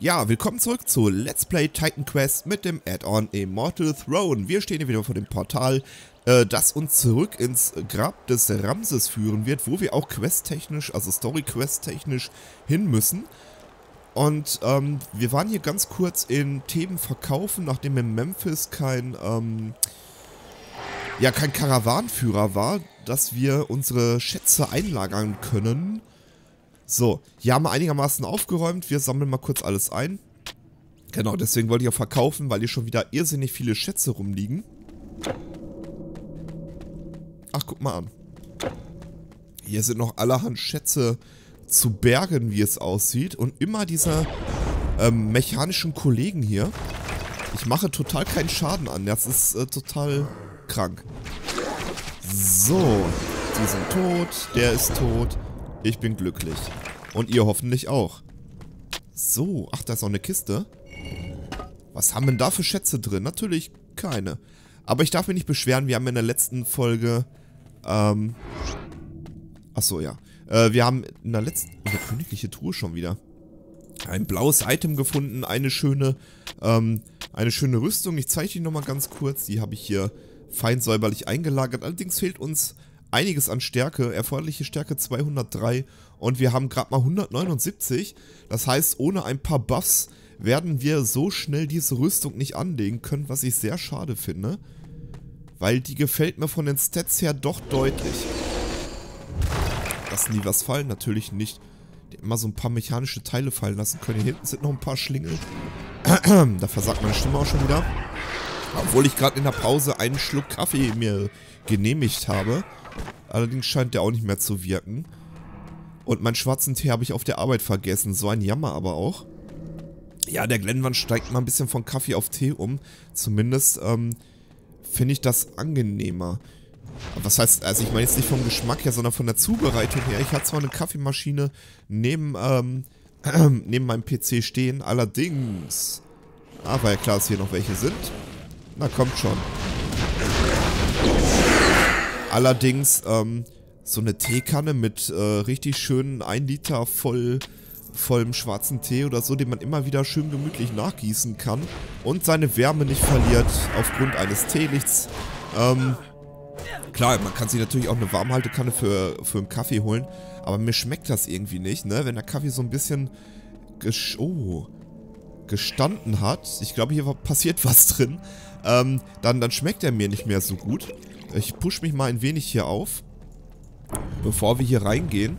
Ja, willkommen zurück zu Let's Play Titan Quest mit dem Add-on Immortal Throne. Wir stehen hier wieder vor dem Portal, äh, das uns zurück ins Grab des Ramses führen wird, wo wir auch questtechnisch, also Story-Quest-technisch hin müssen. Und ähm, wir waren hier ganz kurz in Themen verkaufen, nachdem in Memphis kein, ähm, ja, kein Karawanführer war, dass wir unsere Schätze einlagern können. So, hier haben wir einigermaßen aufgeräumt. Wir sammeln mal kurz alles ein. Genau, deswegen wollte ich auch verkaufen, weil hier schon wieder irrsinnig viele Schätze rumliegen. Ach, guck mal an. Hier sind noch allerhand Schätze zu bergen, wie es aussieht. Und immer diese ähm, mechanischen Kollegen hier. Ich mache total keinen Schaden an. Das ist äh, total krank. So, die sind tot. Der ist tot. Ich bin glücklich. Und ihr hoffentlich auch. So, ach, da ist auch eine Kiste. Was haben denn da für Schätze drin? Natürlich keine. Aber ich darf mich nicht beschweren, wir haben in der letzten Folge, ähm, ach so, ja. Äh, wir haben in der letzten, eine königliche Truhe schon wieder. Ein blaues Item gefunden, eine schöne, ähm, eine schöne Rüstung. Ich zeige die nochmal ganz kurz. Die habe ich hier fein säuberlich eingelagert. Allerdings fehlt uns einiges an Stärke, erforderliche Stärke 203 und wir haben gerade mal 179. Das heißt, ohne ein paar Buffs werden wir so schnell diese Rüstung nicht anlegen können, was ich sehr schade finde. Weil die gefällt mir von den Stats her doch deutlich. Lassen die was fallen? Natürlich nicht. Die immer so ein paar mechanische Teile fallen lassen können. Hier hinten sind noch ein paar Schlingel. da versagt meine Stimme auch schon wieder. Obwohl ich gerade in der Pause einen Schluck Kaffee mir genehmigt habe. Allerdings scheint der auch nicht mehr zu wirken. Und meinen schwarzen Tee habe ich auf der Arbeit vergessen. So ein Jammer aber auch. Ja, der Glennwand steigt mal ein bisschen von Kaffee auf Tee um. Zumindest ähm, finde ich das angenehmer. Was heißt, also ich meine jetzt nicht vom Geschmack her, sondern von der Zubereitung her. Ich habe zwar eine Kaffeemaschine neben, ähm, äh, neben meinem PC stehen, allerdings... Ah, war ja klar, dass hier noch welche sind. Na, kommt schon. Allerdings, ähm, so eine Teekanne mit äh, richtig schönen 1 Liter voll vollem schwarzen Tee oder so, den man immer wieder schön gemütlich nachgießen kann und seine Wärme nicht verliert aufgrund eines Teelichts. Ähm, klar, man kann sich natürlich auch eine Warmhaltekanne für, für einen Kaffee holen, aber mir schmeckt das irgendwie nicht, ne? Wenn der Kaffee so ein bisschen gesch oh, gestanden hat, ich glaube, hier passiert was drin, ähm, dann, dann schmeckt er mir nicht mehr so gut. Ich push mich mal ein wenig hier auf. Bevor wir hier reingehen.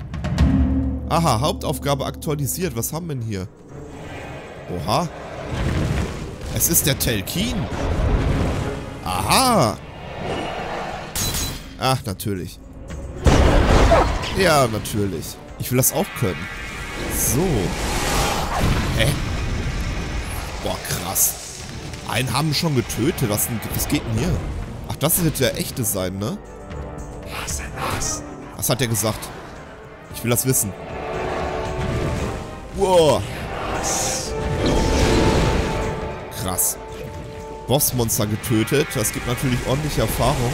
Aha, Hauptaufgabe aktualisiert. Was haben wir denn hier? Oha. Es ist der Telkin. Aha. Ach, natürlich. Ja, natürlich. Ich will das auch können. So. Hä? Boah, krass. Einen haben schon getötet. Was, denn, was geht denn hier? Ach, das wird der echte sein, ne? Was hat der gesagt? Ich will das wissen. Wow. Krass. Bossmonster getötet. Das gibt natürlich ordentliche Erfahrung.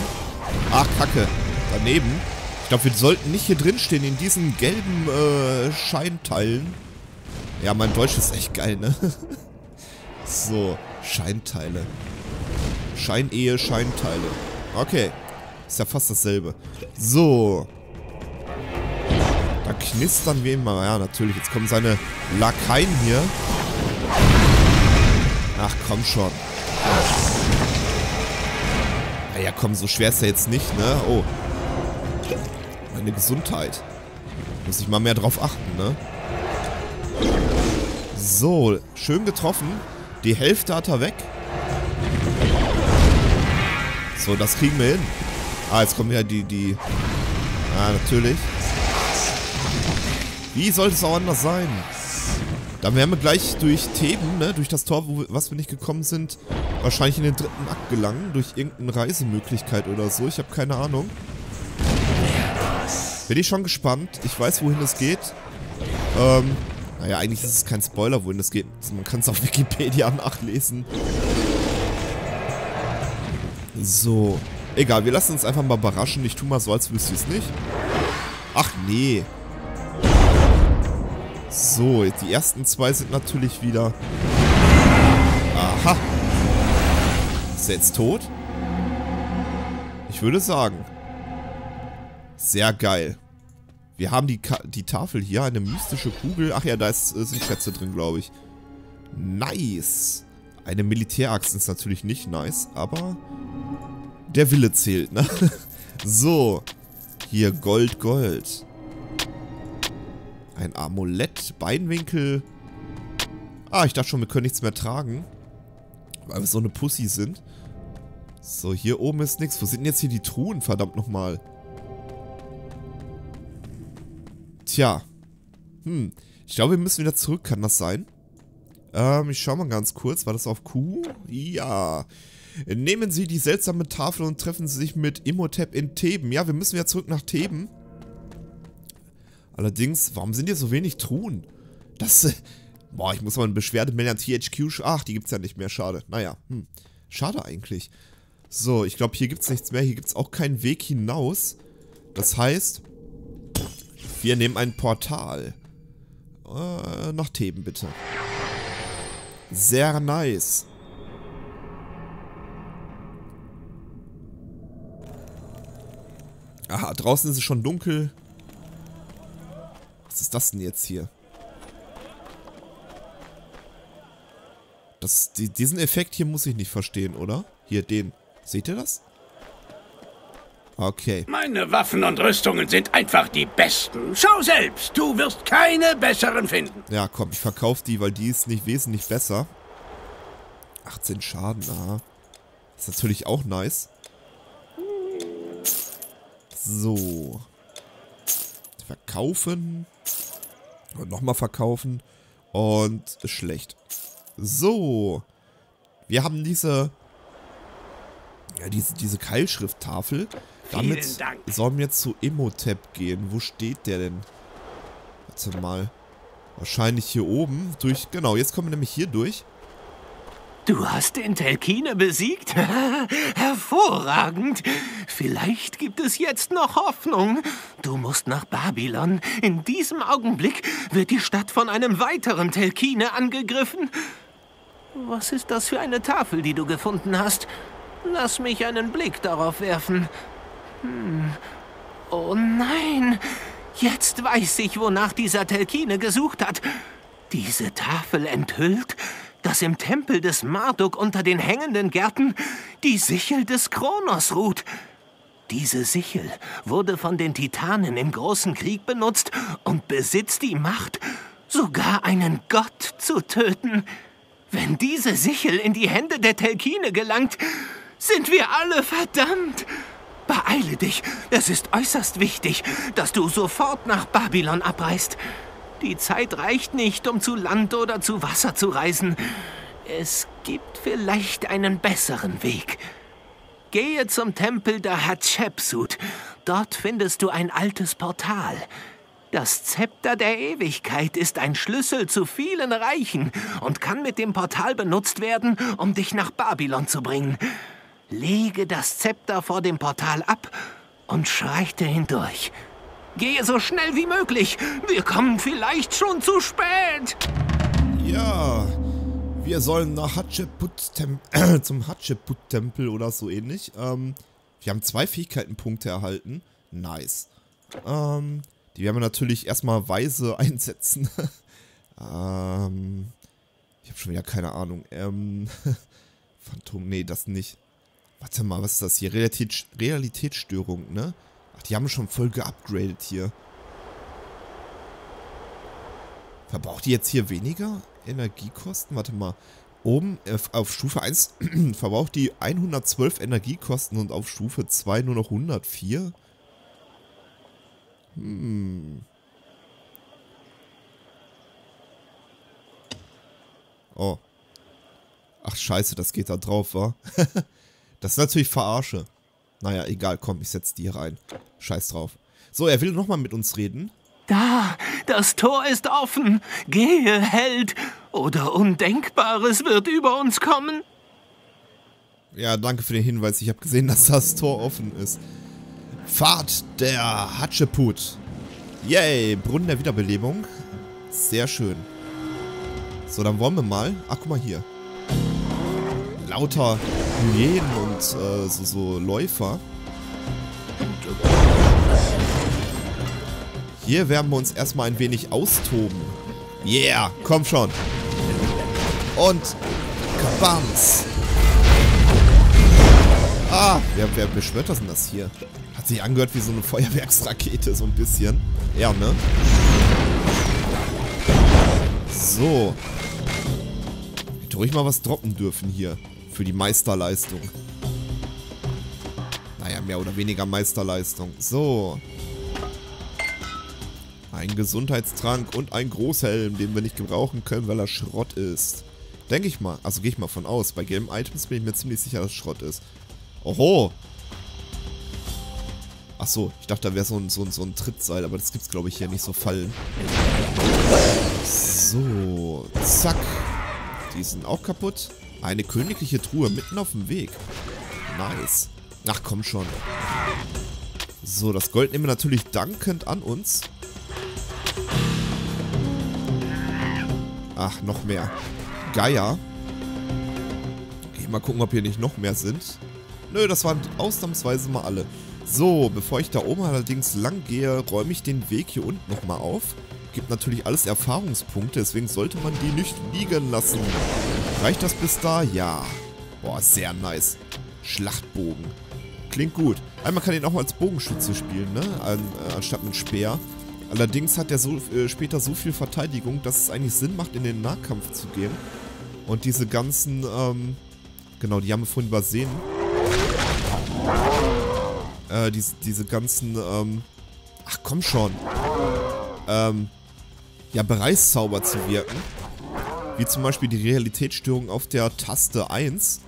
Ach, Kacke. Daneben. Ich glaube, wir sollten nicht hier drin stehen in diesen gelben äh, Scheinteilen. Ja, mein Deutsch ist echt geil, ne? so, Scheinteile. Scheinehe, Scheinteile. Okay. Ist ja fast dasselbe. So. Da knistern wir immer. Ja, natürlich. Jetzt kommen seine Lakaien hier. Ach, komm schon. Naja, komm, so schwer ist er jetzt nicht, ne? Oh. Meine Gesundheit. Muss ich mal mehr drauf achten, ne? So, schön getroffen. Die Hälfte hat er weg. So, das kriegen wir hin. Ah, jetzt kommen ja die, die... Ah, natürlich. Wie sollte es auch anders sein? Dann werden wir gleich durch Theben, ne, durch das Tor, wo, was wir nicht gekommen sind, wahrscheinlich in den dritten Akt gelangen, durch irgendeine Reisemöglichkeit oder so. Ich habe keine Ahnung. Bin ich schon gespannt. Ich weiß, wohin es geht. Ähm, naja, eigentlich ist es kein Spoiler, wohin es geht. Man kann es auf Wikipedia nachlesen. So. Egal, wir lassen uns einfach mal überraschen. Ich tu mal so, als wüsste ich es nicht. Ach nee. So, die ersten zwei sind natürlich wieder... Aha. Ist er jetzt tot? Ich würde sagen. Sehr geil. Wir haben die, Ka die Tafel hier, eine mystische Kugel. Ach ja, da ist, sind Schätze drin, glaube ich. Nice. Eine Militärachse ist natürlich nicht nice, aber der Wille zählt, ne? so. Hier Gold, Gold. Ein Amulett, Beinwinkel. Ah, ich dachte schon, wir können nichts mehr tragen. Weil wir so eine Pussy sind. So, hier oben ist nichts. Wo sind denn jetzt hier die Truhen? Verdammt nochmal. Tja. Hm. Ich glaube, wir müssen wieder zurück. Kann das sein? Ähm, ich schau mal ganz kurz. War das auf Q? Ja. Nehmen Sie die seltsame Tafel und treffen Sie sich mit Imhotep in Theben. Ja, wir müssen wieder zurück nach Theben. Allerdings, warum sind hier so wenig Truhen? Das, äh, boah, ich muss mal eine Beschwerde melden an THQ. Ach, die gibt's ja nicht mehr. Schade. Naja, hm. Schade eigentlich. So, ich glaube, hier gibt's nichts mehr. Hier gibt's auch keinen Weg hinaus. Das heißt, wir nehmen ein Portal. Äh, nach Theben, bitte. Sehr nice. Aha, draußen ist es schon dunkel. Was ist das denn jetzt hier? Das, die, diesen Effekt hier muss ich nicht verstehen, oder? Hier, den. Seht ihr das? Okay. Meine Waffen und Rüstungen sind einfach die besten. Schau selbst, du wirst keine besseren finden. Ja, komm, ich verkaufe die, weil die ist nicht wesentlich besser. 18 Schaden, aha. Ist natürlich auch nice. So. Verkaufen. Und nochmal verkaufen. Und schlecht. So. Wir haben diese... Ja, diese, diese Keilschrifttafel. Damit sollen wir jetzt zu Imhotep gehen. Wo steht der denn? Warte mal. Wahrscheinlich hier oben. Durch. Genau, jetzt kommen wir nämlich hier durch. Du hast den Telkine besiegt? Hervorragend. Vielleicht gibt es jetzt noch Hoffnung. Du musst nach Babylon. In diesem Augenblick wird die Stadt von einem weiteren Telkine angegriffen. Was ist das für eine Tafel, die du gefunden hast? Lass mich einen Blick darauf werfen. Hm. Oh nein! Jetzt weiß ich, wonach dieser Telkine gesucht hat. Diese Tafel enthüllt, dass im Tempel des Marduk unter den hängenden Gärten die Sichel des Kronos ruht. Diese Sichel wurde von den Titanen im großen Krieg benutzt und besitzt die Macht, sogar einen Gott zu töten. Wenn diese Sichel in die Hände der Telkine gelangt, sind wir alle verdammt. Beeile dich. Es ist äußerst wichtig, dass du sofort nach Babylon abreist. Die Zeit reicht nicht, um zu Land oder zu Wasser zu reisen. Es gibt vielleicht einen besseren Weg. Gehe zum Tempel der Hatschepsut. Dort findest du ein altes Portal. Das Zepter der Ewigkeit ist ein Schlüssel zu vielen Reichen und kann mit dem Portal benutzt werden, um dich nach Babylon zu bringen. Lege das Zepter vor dem Portal ab und schreite hindurch. Gehe so schnell wie möglich. Wir kommen vielleicht schon zu spät. Ja, wir sollen nach Hatscheput äh, zum Hatscheput-Tempel oder so ähnlich. Ähm, wir haben zwei Fähigkeitenpunkte erhalten. Nice. Ähm, die werden wir natürlich erstmal weise einsetzen. ähm, ich habe schon wieder keine Ahnung. Ähm, Phantom, nee, das nicht. Warte mal, was ist das hier? Realität, Realitätsstörung, ne? Ach, die haben schon voll geupgradet hier. Verbraucht die jetzt hier weniger Energiekosten? Warte mal. Oben auf Stufe 1 verbraucht die 112 Energiekosten und auf Stufe 2 nur noch 104? Hm. Oh. Ach scheiße, das geht da drauf, wa? Das ist natürlich Verarsche. Naja, egal, komm, ich setz die hier rein. Scheiß drauf. So, er will nochmal mit uns reden. Da, das Tor ist offen. Gehe, Held, oder Undenkbares wird über uns kommen. Ja, danke für den Hinweis. Ich habe gesehen, dass das Tor offen ist. Fahrt der Hatscheput. Yay, Brunnen der Wiederbelebung. Sehr schön. So, dann wollen wir mal... Ach, guck mal hier. Lauter Hyänen und äh, so, so Läufer. Hier werden wir uns erstmal ein wenig austoben. Yeah, komm schon. Und Kabams. Ah, wer, wer beschwört das denn das hier? Hat sich angehört wie so eine Feuerwerksrakete, so ein bisschen. Ja, ne? So. Hätte ruhig mal was droppen dürfen hier. Für die Meisterleistung. Naja, mehr oder weniger Meisterleistung. So. Ein Gesundheitstrank und ein Großhelm, den wir nicht gebrauchen können, weil er Schrott ist. Denke ich mal. Also gehe ich mal von aus. Bei gelben Items bin ich mir ziemlich sicher, dass Schrott ist. Oho. Achso, ich dachte, da wäre so ein, so, ein, so ein Trittseil, aber das gibt's, glaube ich, hier nicht so Fallen. So, zack. Die sind auch kaputt. Eine königliche Truhe mitten auf dem Weg. Nice. Ach, komm schon. So, das Gold nehmen wir natürlich dankend an uns. Ach, noch mehr. Geier. Okay, mal gucken, ob hier nicht noch mehr sind. Nö, das waren ausnahmsweise mal alle. So, bevor ich da oben allerdings lang gehe, räume ich den Weg hier unten nochmal auf. Gibt natürlich alles Erfahrungspunkte, deswegen sollte man die nicht liegen lassen. Reicht das bis da? Ja. Boah, sehr nice. Schlachtbogen. Klingt gut. Einmal kann ihn auch als Bogenschütze spielen, ne? An, äh, anstatt mit Speer. Allerdings hat er so, äh, später so viel Verteidigung, dass es eigentlich Sinn macht, in den Nahkampf zu gehen. Und diese ganzen, ähm, genau, die haben wir vorhin übersehen. Äh, diese, diese ganzen, ähm, ach komm schon. Ähm, ja, Bereichszauber zu wirken. Wie zum Beispiel die Realitätsstörung auf der Taste 1.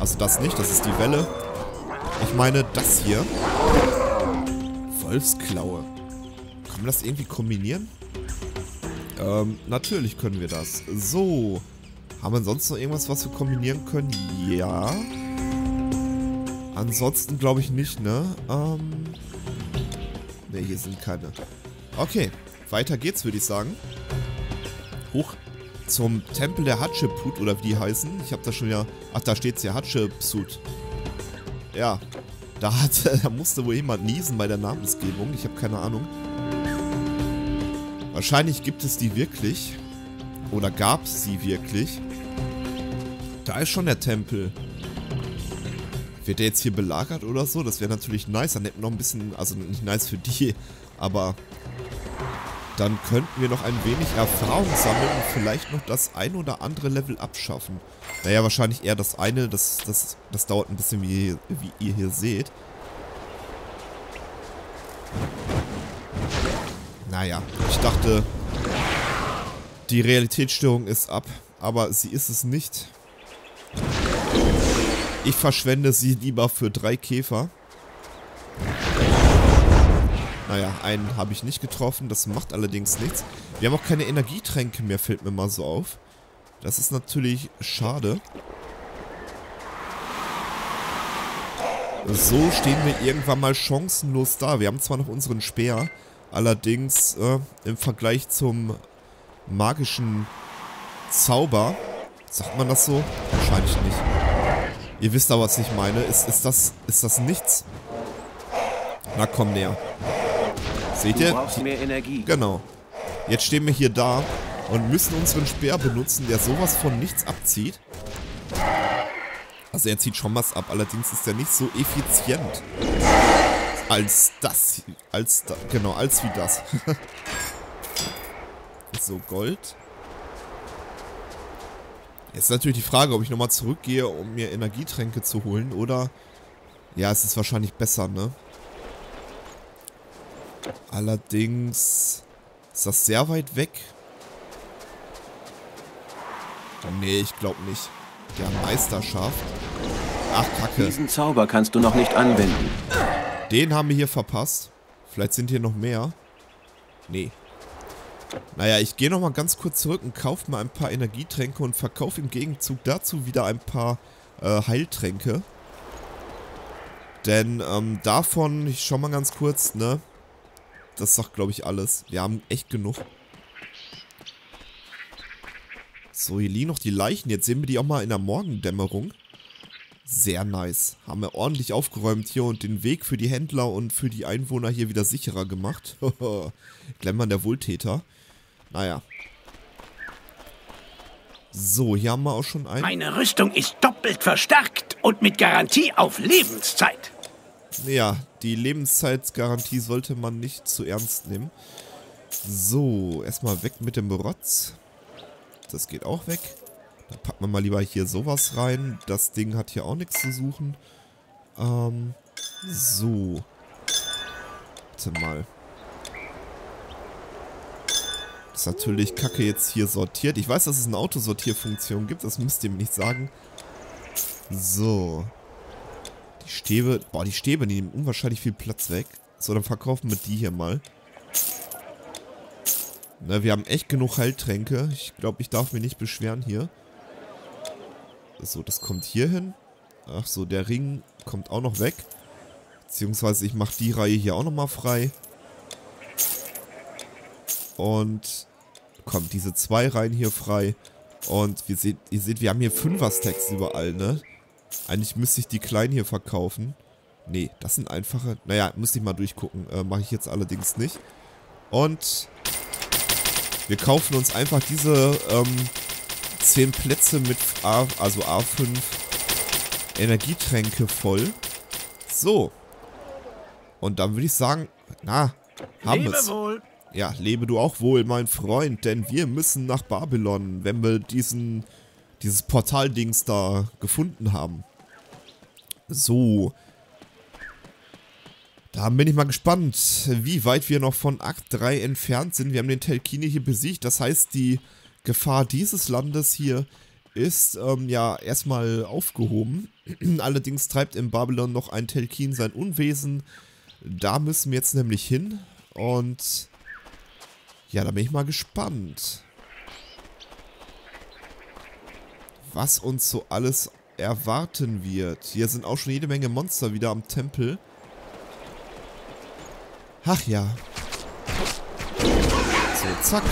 Also das nicht, das ist die Welle. Ich meine das hier. Wolfsklaue. Können wir das irgendwie kombinieren? Ähm, natürlich können wir das. So. Haben wir sonst noch irgendwas, was wir kombinieren können? Ja. Ansonsten glaube ich nicht, ne? Ähm. Ne, hier sind keine. Okay. Weiter geht's, würde ich sagen. Hoch zum Tempel der Hatscheput, oder wie die heißen. Ich habe da schon ja... Ach, da steht's ja, Hatschepsut. Ja. Da, hat, da musste wohl jemand niesen bei der Namensgebung. Ich habe keine Ahnung. Wahrscheinlich gibt es die wirklich. Oder gab es sie wirklich. Da ist schon der Tempel. Wird der jetzt hier belagert oder so? Das wäre natürlich nice. Dann hätten wir noch ein bisschen... Also nicht nice für die, aber dann könnten wir noch ein wenig Erfahrung sammeln und vielleicht noch das ein oder andere Level abschaffen. Naja, wahrscheinlich eher das eine, das, das, das dauert ein bisschen, wie, wie ihr hier seht. Naja, ich dachte, die Realitätsstörung ist ab, aber sie ist es nicht. Ich verschwende sie lieber für drei Käfer. Naja, einen habe ich nicht getroffen. Das macht allerdings nichts. Wir haben auch keine Energietränke mehr, fällt mir mal so auf. Das ist natürlich schade. So stehen wir irgendwann mal chancenlos da. Wir haben zwar noch unseren Speer, allerdings äh, im Vergleich zum magischen Zauber, sagt man das so? Wahrscheinlich nicht. Ihr wisst aber, was ich meine. Ist, ist, das, ist das nichts? Na komm näher. Seht ihr? Du brauchst mehr Energie. Genau. Jetzt stehen wir hier da und müssen unseren Speer benutzen, der sowas von nichts abzieht. Also er zieht schon was ab, allerdings ist er nicht so effizient. Als das. Als da, genau, als wie das. so, Gold. Jetzt ist natürlich die Frage, ob ich nochmal zurückgehe, um mir Energietränke zu holen, oder... Ja, es ist wahrscheinlich besser, ne? Allerdings ist das sehr weit weg. Nee, ich glaube nicht. Der Meisterschaft. Ach, Kacke. Diesen Zauber kannst du noch nicht anwenden. Den haben wir hier verpasst. Vielleicht sind hier noch mehr. Nee. Naja, ich gehe nochmal ganz kurz zurück und kaufe mal ein paar Energietränke und verkaufe im Gegenzug dazu wieder ein paar äh, Heiltränke. Denn ähm, davon, ich schau mal ganz kurz, ne? Das sagt, glaube ich, alles. Wir haben echt genug. So, hier liegen noch die Leichen. Jetzt sehen wir die auch mal in der Morgendämmerung. Sehr nice. Haben wir ordentlich aufgeräumt hier und den Weg für die Händler und für die Einwohner hier wieder sicherer gemacht. Glemmern der Wohltäter. Naja. So, hier haben wir auch schon einen. Meine Rüstung ist doppelt verstärkt und mit Garantie auf Lebenszeit. Ja, die Lebenszeitgarantie sollte man nicht zu ernst nehmen. So, erstmal weg mit dem Rotz. Das geht auch weg. Dann packen wir mal lieber hier sowas rein. Das Ding hat hier auch nichts zu suchen. Ähm, so. Warte mal. Das ist natürlich kacke jetzt hier sortiert. Ich weiß, dass es eine Autosortierfunktion gibt. Das müsst ihr mir nicht sagen. So. Die Stäbe. Boah, die Stäbe, nehmen unwahrscheinlich viel Platz weg. So, dann verkaufen wir die hier mal. Na, wir haben echt genug Heiltränke. Ich glaube, ich darf mich nicht beschweren hier. So, das kommt hier hin. Ach so, der Ring kommt auch noch weg. Beziehungsweise ich mache die Reihe hier auch nochmal frei. Und kommt diese zwei Reihen hier frei. Und wir seht, ihr seht, wir haben hier Fünfer-Stacks überall, ne? Eigentlich müsste ich die kleinen hier verkaufen. Nee, das sind einfache... Naja, müsste ich mal durchgucken. Äh, Mache ich jetzt allerdings nicht. Und wir kaufen uns einfach diese ähm, 10 Plätze mit A, also A5 Energietränke voll. So. Und dann würde ich sagen, na, haben wir es. wohl. Ja, lebe du auch wohl, mein Freund, denn wir müssen nach Babylon, wenn wir diesen, dieses Portaldings da gefunden haben. So. Da bin ich mal gespannt, wie weit wir noch von Akt 3 entfernt sind. Wir haben den Telkini hier besiegt, das heißt, die Gefahr dieses Landes hier ist ähm, ja erstmal aufgehoben. Allerdings treibt in Babylon noch ein Telkin sein Unwesen. Da müssen wir jetzt nämlich hin und ja, da bin ich mal gespannt. Was uns so alles erwarten wird. Hier sind auch schon jede Menge Monster wieder am Tempel. Ach ja. So, zack.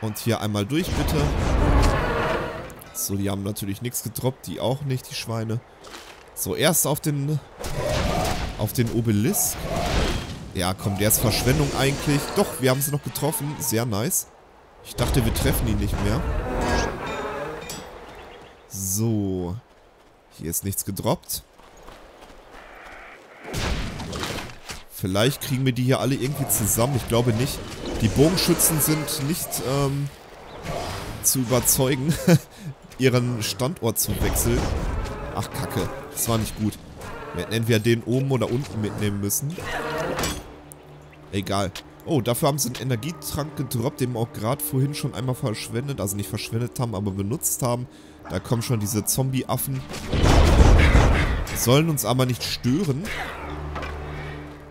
Und hier einmal durch, bitte. So, die haben natürlich nichts gedroppt. Die auch nicht, die Schweine. So, erst auf den... Auf den Obelisk. Ja, komm, der ist Verschwendung eigentlich. Doch, wir haben sie noch getroffen. Sehr nice. Ich dachte, wir treffen ihn nicht mehr. So. Hier ist nichts gedroppt. Vielleicht kriegen wir die hier alle irgendwie zusammen. Ich glaube nicht. Die Bogenschützen sind nicht ähm, zu überzeugen, ihren Standort zu wechseln. Ach, kacke. Das war nicht gut. Wir hätten entweder den oben oder unten mitnehmen müssen. Egal. Oh, dafür haben sie einen Energietrank gedroppt, den wir auch gerade vorhin schon einmal verschwendet. Also nicht verschwendet haben, aber benutzt haben. Da kommen schon diese Zombie-Affen. Sollen uns aber nicht stören.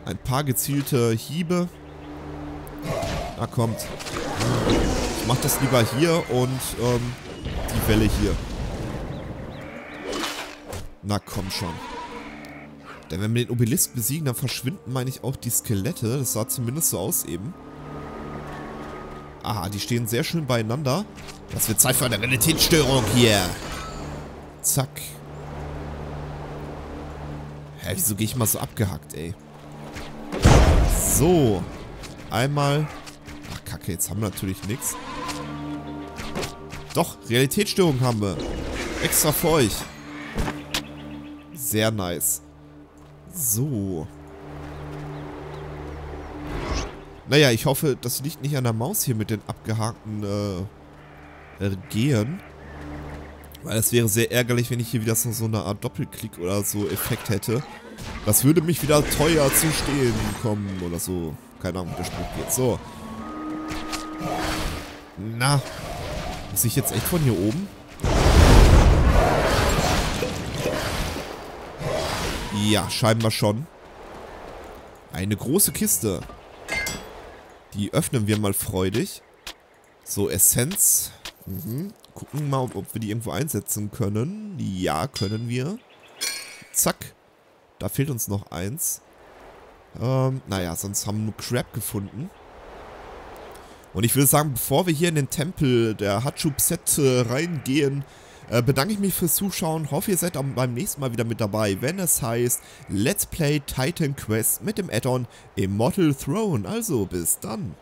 Ein paar gezielte Hiebe. Na kommt. Ich mach das lieber hier und ähm, die Welle hier. Na komm schon. Denn wenn wir den Obelisk besiegen, dann verschwinden, meine ich, auch die Skelette. Das sah zumindest so aus eben. Aha, die stehen sehr schön beieinander. Das wird Zeit für eine Realitätsstörung hier. Zack. Hä, wieso gehe ich mal so abgehackt, ey? So. Einmal. Ach, kacke, jetzt haben wir natürlich nichts. Doch, Realitätsstörung haben wir. Extra für euch. Sehr nice. So. Naja, ich hoffe, das liegt nicht an der Maus hier mit den abgehakten äh, Gehen. Weil es wäre sehr ärgerlich, wenn ich hier wieder so, so eine Art Doppelklick oder so Effekt hätte. Das würde mich wieder teuer zu stehen kommen oder so. Keine Ahnung, wie der Spruch geht. So. Na. Muss ich jetzt echt von hier oben? Ja, scheinbar schon. Eine große Kiste. Die öffnen wir mal freudig. So, Essenz. Mhm. Gucken mal, ob, ob wir die irgendwo einsetzen können. Ja, können wir. Zack. Da fehlt uns noch eins. Ähm, naja, sonst haben wir nur Crap gefunden. Und ich würde sagen, bevor wir hier in den Tempel der Hatschub-Set äh, reingehen, äh, bedanke ich mich fürs Zuschauen. Hoffe, ihr seid auch beim nächsten Mal wieder mit dabei, wenn es heißt Let's Play Titan Quest mit dem Add-on Immortal Throne. Also, bis dann.